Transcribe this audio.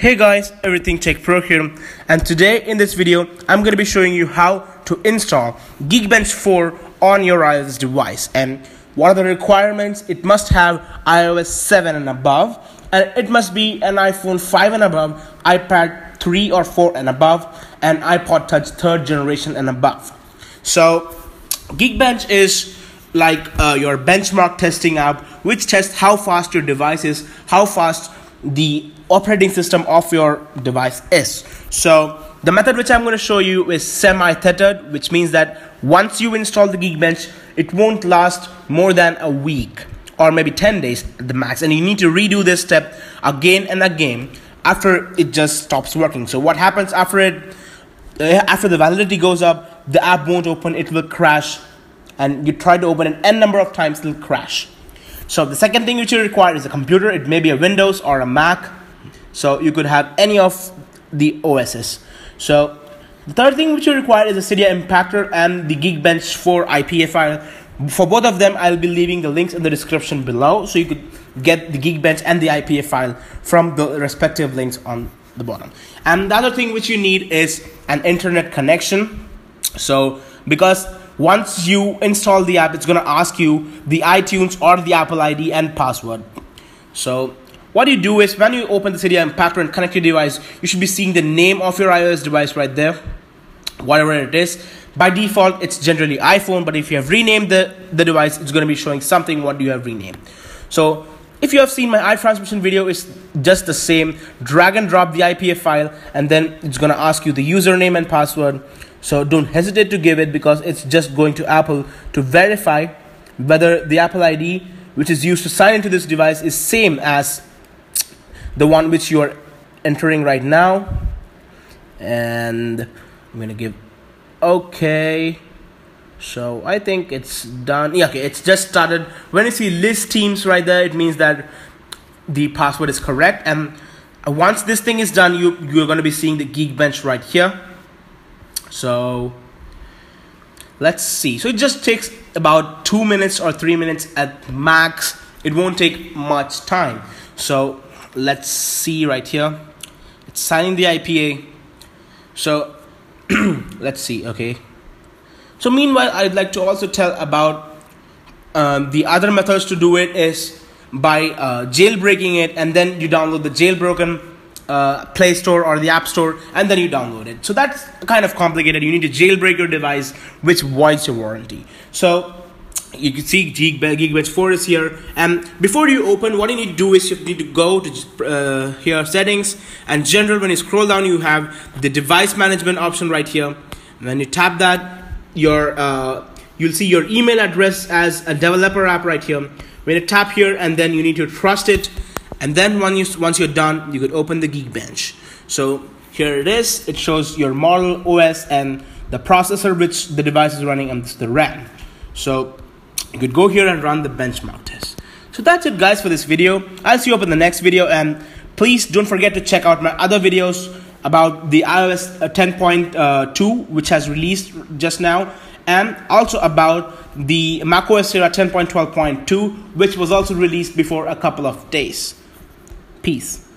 Hey guys, Everything Tech Pro here and today in this video I'm going to be showing you how to install Geekbench 4 on your iOS device and what are the requirements? It must have iOS 7 and above and it must be an iPhone 5 and above, iPad 3 or 4 and above and iPod Touch 3rd generation and above. So Geekbench is like uh, your benchmark testing app which tests how fast your device is, how fast the operating system of your device is. So the method which I'm going to show you is semi-tethered, which means that once you install the Geekbench, it won't last more than a week or maybe 10 days at the max. And you need to redo this step again and again after it just stops working. So what happens after it, uh, after the validity goes up, the app won't open, it will crash. And you try to open it n number of times, it'll crash. So the second thing which you require is a computer. It may be a Windows or a Mac. So you could have any of the OSs. So the third thing which you require is a Cydia Impactor and the Geekbench 4 IPA file. For both of them, I'll be leaving the links in the description below, so you could get the Geekbench and the IPA file from the respective links on the bottom. And the other thing which you need is an internet connection. So because once you install the app, it's going to ask you the iTunes or the Apple ID and password. So what you do is when you open the Cydia Impactor and connect your device, you should be seeing the name of your iOS device right there, whatever it is. By default, it's generally iPhone, but if you have renamed the, the device, it's going to be showing something what you have renamed. So if you have seen my iTransmission video, it's just the same. Drag and drop the IPA file, and then it's going to ask you the username and password. So don't hesitate to give it because it's just going to Apple to verify whether the Apple ID which is used to sign into this device is same as the one which you are entering right now. And I'm to give okay. So I think it's done. Yeah, okay, it's just started. When you see list teams right there, it means that the password is correct. And once this thing is done, you you're going to be seeing the Geekbench right here so let's see. So it just takes about two minutes or three minutes at max. It won't take much time. So let's see right here. It's signing the IPA. So let's see. Okay. So meanwhile, I'd like to also tell about um, the other methods to do it is by uh, jailbreaking it and then you download the jailbroken uh, Play Store or the App Store, and then you download it. So that's kind of complicated. You need to jailbreak your device, which voids your warranty. So you can see Geekbench 4 is here. And before you open, what you need to do is you need to go to uh, here settings and general. When you scroll down, you have the device management option right here. And when you tap that, your uh, you'll see your email address as a developer app right here. we When you tap here, and then you need to trust it and then when you, once you're done, you could open the Geekbench. So here it is. It shows your model, OS, and the processor which the device is running, and the RAM. So you could go here and run the benchmark test. So that's it, guys, for this video. I'll see you up in the next video, and please don't forget to check out my other videos about the iOS 10.2, uh, which has released just now, and also about the macOS Sierra 10.12.2, which was also released before a couple of days. Peace.